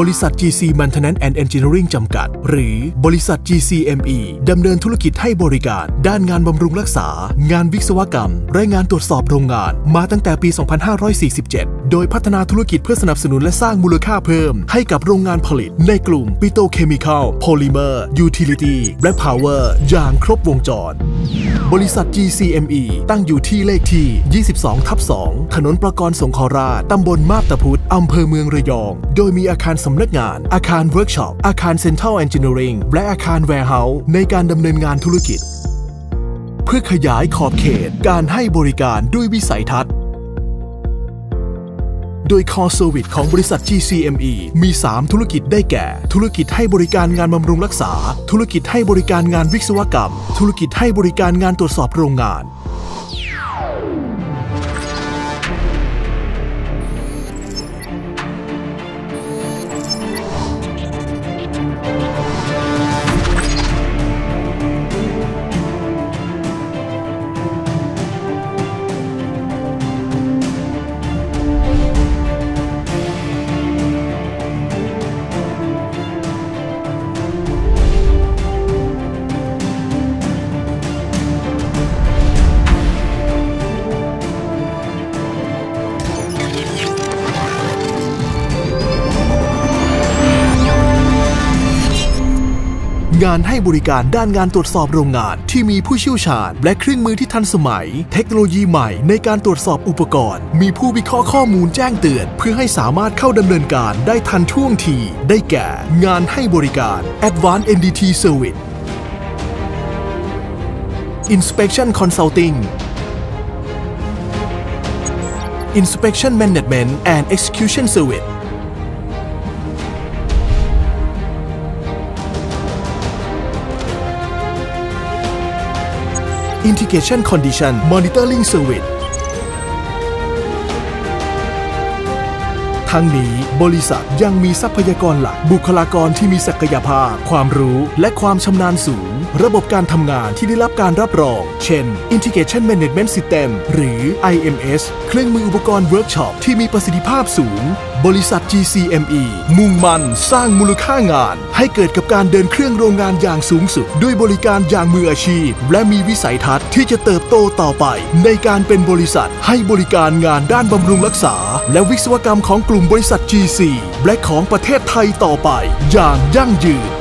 บริษัท GC Maintenance and Engineering จำกัด หรือบริษัท GCME ดำเนินธุรกิจให้บริการ ด้านงานบำรุงรักษา งานวิศวกรรม และงานตรวจสอบโรงงาน มาตั้งแต่ปี 2547 โดยพัฒนาธุรกิจเพื่อสนับสนุนและสร้างมูลค่าเพิ่ม ให้กับโรงงานผลิต ในกลุ่ม petrochemical polymer utility และ power อย่างครบวงจร บริษัท GCME ตั้งอยู่ที่เลขที่ 22 ทับ 2 ถนนปกรณ์สงเคราะห์ราษฎร์ตำบลมาบตาพุดอำเภอเมืองระยอง โดยมีอาคารสำนักงาน อาคารเวิร์กช็อป อาคาร central engineering และอาคาร warehouse ในการดำเนินงานธุรกิจ เพื่อขยายขอบเขตการให้บริการด้วยวิสัยทัศน์ โดย Core Service ของบริษัท GCME มี 3 ธุรกิจได้แก่ ธุรกิจให้บริการงานบำรุงรักษา ธุรกิจให้บริการงานวิศวกรรม ธุรกิจให้บริการงานตรวจสอบโรงงาน งานให้บริการด้านงานตรวจสอบโรงงาน ที่มีผู้เชี่ยวชาญ และเครื่องมือที่ทันสมัย เทคโนโลยีใหม่ในการตรวจสอบอุปกรณ์ มีผู้วิเคราะห์ข้อมูลแจ้งเตือน เพื่อให้สามารถเข้าดำเนินการได้ทันท่วงที ได้แก่ งานให้บริการ Advanced NDT Service Inspection Consulting Inspection Management and Execution Service Integration Condition Monitoring Service ทั้งนี้บริษัทยังมีทรัพยากรหลัก บุคลากรที่มีศักยภาพ ความรู้และความชำนาญสูง ระบบการทำงานที่ได้รับการรับรอง เช่น Integration Management System หรือ IMS เครื่องมืออุปกรณ์เวิร์กช็อปที่มีประสิทธิภาพสูง บริษัท GCME มุ่งมั่นสร้างมูลค่างาน ให้เกิดกับการเดินเครื่องโรงงานอย่างสูงสุด ด้วยบริการอย่างมืออาชีพ และมีวิสัยทัศน์ที่จะเติบโตต่อไป ในการเป็นบริษัทให้บริการงานด้านบำรุงรักษา และวิศวกรรมของกลุ่มบริษัท GC และของประเทศไทยต่อไป อย่างยั่งยืน